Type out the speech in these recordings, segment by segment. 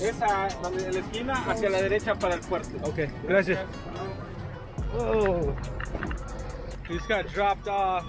Esa, donde en la esquina, hacia la derecha para el puerto. Okay, gracias. Whoa. We just got dropped off.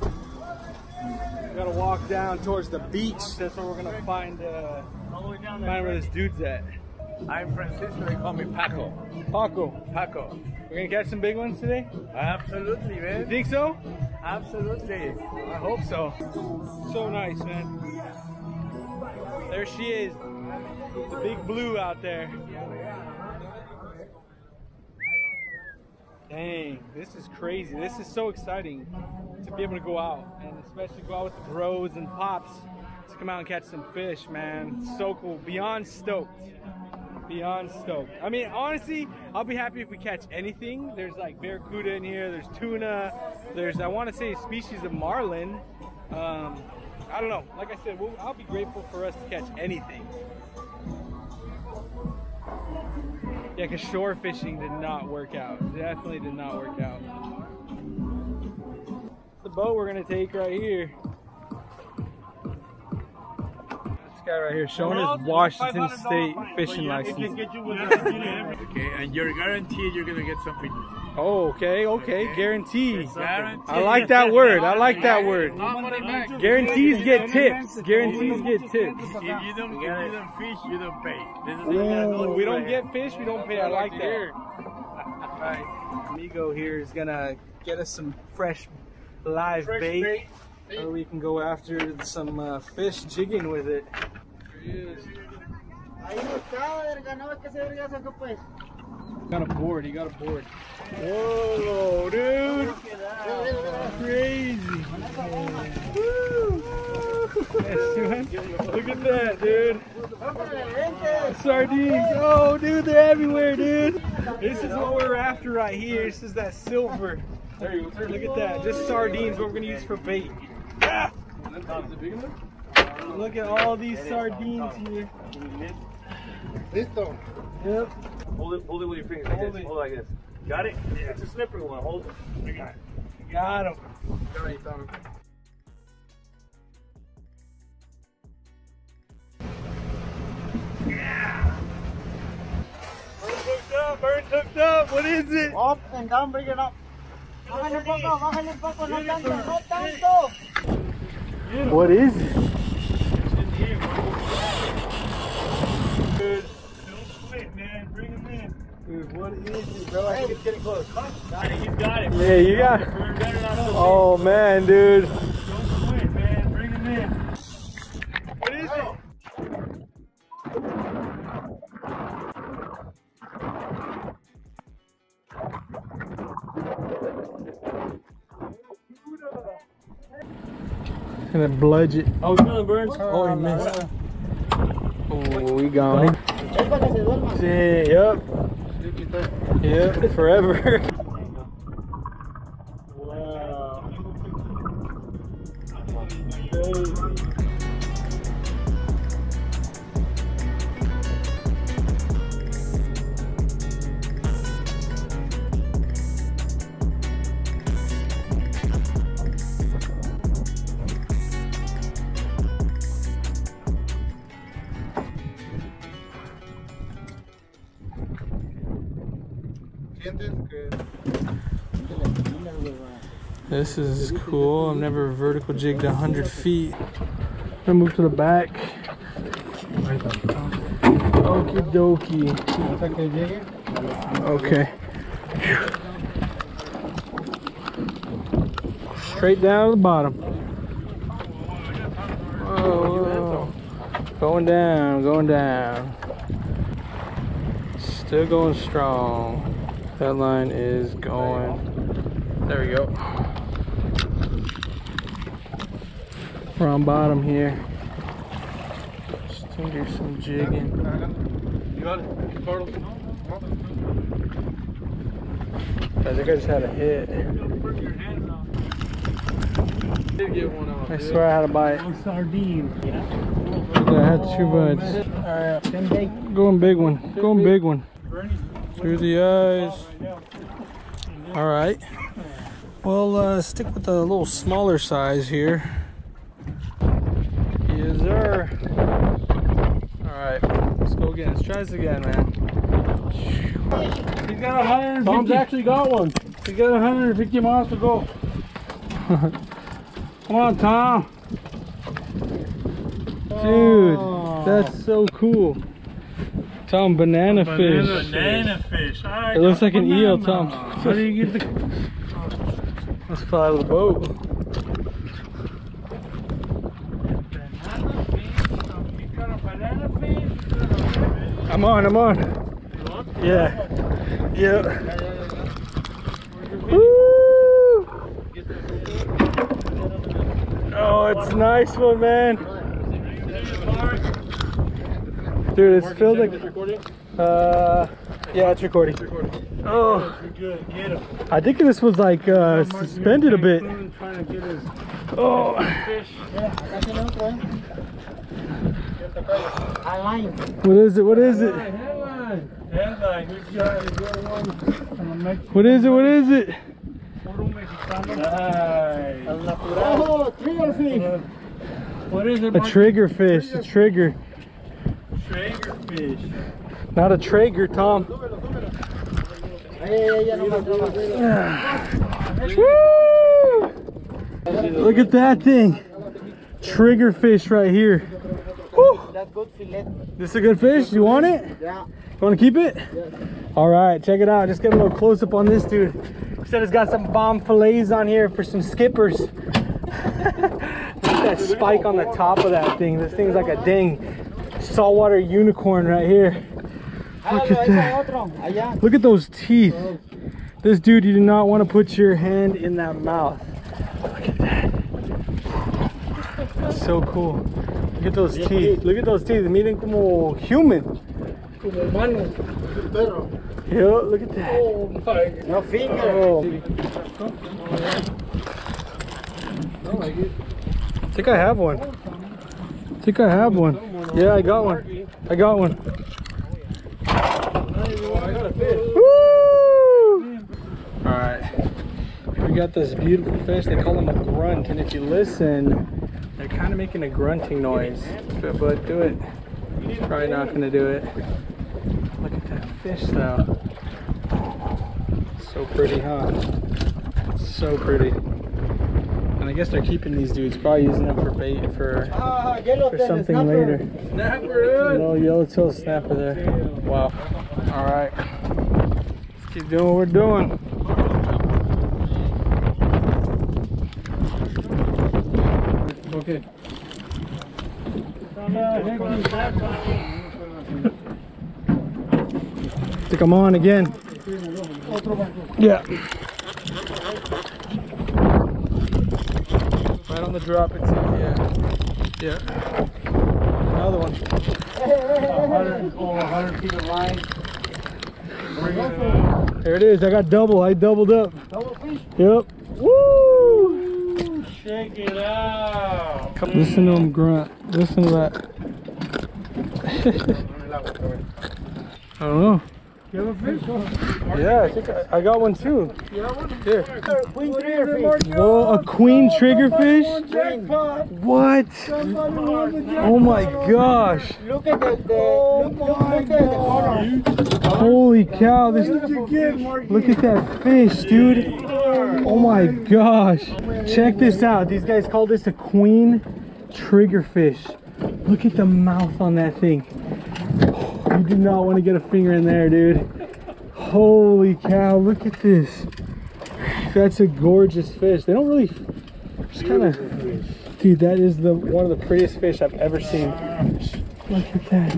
We gotta walk down towards the beach. That's where we're gonna find uh, the way find where this dude's at. I'm Francisco. They call me Paco. Paco. Paco. We're gonna catch some big ones today? Absolutely, man. You think so? Absolutely. I hope so. So nice, man. There she is. The big blue out there. Dang, this is crazy. This is so exciting to be able to go out and especially go out with the bros and pops to come out and catch some fish, man. So cool. Beyond stoked. Beyond stoked. I mean, honestly, I'll be happy if we catch anything. There's like barracuda in here, there's tuna, there's, I want to say, a species of marlin. Um, I don't know. Like I said, we'll, I'll be grateful for us to catch anything. Yeah, because shore fishing did not work out. Definitely did not work out. The boat we're gonna take right here. Guy right here showing his Washington State fishing license. Okay, and you're guaranteed you're gonna get something. Oh, okay, okay, guarantee. Guaranteed. I like that word. I like that word. Not money back. Guarantees get tips. Guarantees get tips. If you don't, if you don't fish, you don't pay. This is the Ooh, we don't get fish, we don't pay. I like that. Alright, Amigo here is gonna get us some fresh live bait, or we can go after some uh, fish jigging with it. He is. Ahí no está, verga, no, es que ese verga sacó pues. Got a board, he got a board. Whoa, dude! Crazy! Woo! Yes, man. Look at that, dude! Sardines! Oh, dude, they're everywhere, dude! This is what we're after right here. This is that silver. Look at that, just sardines, what we're gonna use for bait. Look at all these sardines here. Listo. Yep. Hold it, hold it with your fingers like Hold this. it. Hold it like this. Got it? Yeah. It's a slippery one. Hold it. I got it. Got him. Yeah. Bird hooked up, bird hooked up. What is it? Up and down, bring it up. What is it? Dude, don't quit, man. Bring him in. Dude, what is it, bro? I think it's getting close. Got it. He's got it. Yeah, you got. Bird better not know. Oh man, dude. Gonna bludge it. Oh, he's feeling burns? Oh, he missed. Oh, we gone. Es para que se duerma. Yeah, yep. Yep, forever. This is cool. I've never vertical jigged 100 feet. I'm gonna move to the back. Okie dokie. Okay. Straight down to the bottom. Oh, Whoa. Going down, going down. Still going strong. That line is going. There we go. We're on bottom here. Just do some jigging. You got it? Carlos? I think I just had a hit. Did get one off. I swear I had a bite. Sardine. I had two bites. Alright, going big one. Going big one. Through the eyes. All right. Well, uh, stick with the little smaller size here. Yes, sir. All right. Let's go again. Let's try this again, man. He's got a 150. Tom's actually got one. He's got 150 miles to go. Come on, Tom. Dude, that's so cool. Tom, banana, fish. Banana fish. I It looks got like an eel, banana. Tom. How do you get the? Let's fly out of the boat. Banana fish. You got a banana fish? I'm on, I'm on. Yeah. Yeah. Woo! Oh, it's a nice one, man. Dude, it's filled like. Uh, yeah, it's recording. Oh, Good. Get him. I think this was like uh, suspended a bit. Trying to get his Oh, fish. What is it? What is it? Headline. Headline. Good job. Good one. From a Mexican. What is it? What is it? Nice. Oh, trigger fish. What is it? A trigger fish. A trigger. Fish. Not a Traeger, Tom. Look at that thing. Trigger fish right here. Woo! That's good fillet. This is a good fish. You want it? Yeah. You want to keep it? All right, check it out. Just get a little close up on this dude. He said it's got some bomb fillets on here for some skippers. Look at that spike on the top of that thing. This thing's like a dang saltwater unicorn right here. Look at that. Look at those teeth. This dude, you do not want to put your hand in that mouth. Look at that. That's so cool. Look at those teeth. Look at those teeth. Miren como human. Como humano. Yeah, look at that. Oh my. No finger. Oh. I think I have one. I think I have one. Yeah, I got one. I got one. All right. We got this beautiful fish. They call them a grunt, and if you listen, they're kind of making a grunting noise. But, but do it. Probably not gonna do it. Look at that fish, though. So pretty, huh? So pretty. I guess they're keeping these dudes, probably using them for bait for Ah, for something snapper. later. Snapper. Little yellowtail snapper there. Wow. All right. Let's keep doing what we're doing. Okay. Think I'm on again. Yeah. On the drop, it's yeah. Yeah. Another one. 100, oh, 100 feet of line. It. There it is. I got double. I doubled up. Double fish. Yep. Woo! Check it out. Listen to him grunt. Listen to that. I don't know. You have a fish? Yeah, I think I, I got one too. Here. Queen trigger fish. Whoa, a queen triggerfish? What? Oh my gosh. Look at the, the. Holy cow. This Look at that fish, dude. Oh my gosh. Check this out. These guys call this a queen triggerfish. Look at the mouth on that thing. You do not want to get a finger in there, dude. Holy cow, look at this. That's a gorgeous fish. They don't really just kind of Dude, that is the one of the prettiest fish I've ever seen. Look at that.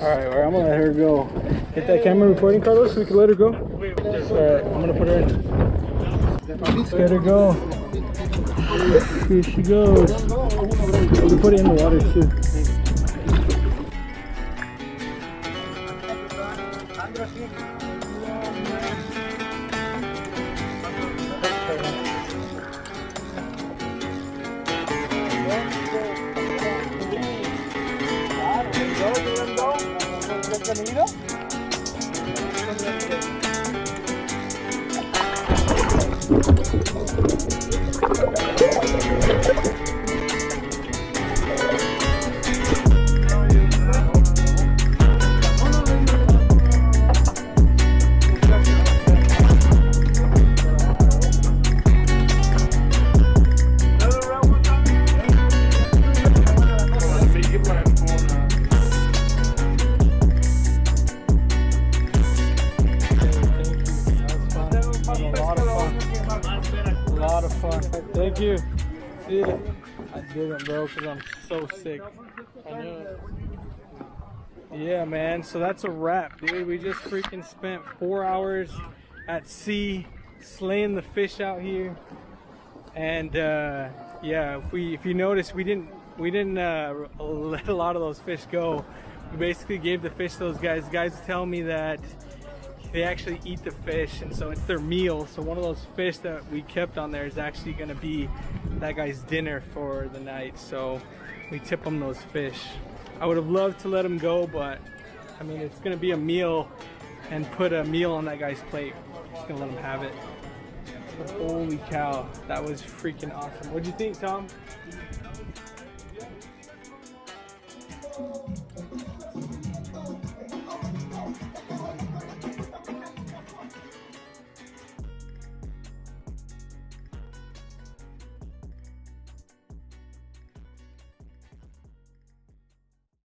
All right, well, I'm gonna let her go. Get that camera recording, Carlos, so we can let her go. All right, I'm gonna put her in. Let's let her go. Here she goes. We put it in the water too. Thank you. See ya. I didn't, bro, because I'm so sick. Yeah, man. So that's a wrap, dude. We just freaking spent four hours at sea slaying the fish out here, and uh, yeah, if we if you notice, we didn't we didn't uh, let a lot of those fish go. We basically gave the fish those guys. Guys tell me that they actually eat the fish and so it's their meal. So one of those fish that we kept on there is actually going to be that guy's dinner for the night. So we tip them those fish. I would have loved to let them go but i mean it's going to be a meal and put a meal on that guy's plate. Just gonna let him have it. Holy cow that was freaking awesome. What do you think tom